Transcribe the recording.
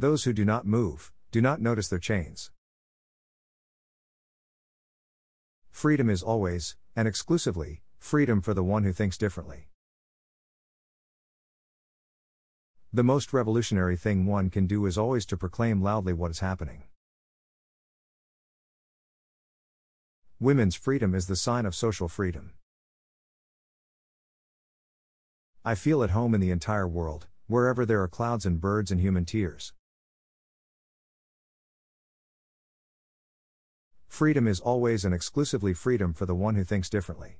Those who do not move, do not notice their chains. Freedom is always, and exclusively, freedom for the one who thinks differently. The most revolutionary thing one can do is always to proclaim loudly what is happening. Women's freedom is the sign of social freedom. I feel at home in the entire world, wherever there are clouds and birds and human tears. Freedom is always and exclusively freedom for the one who thinks differently.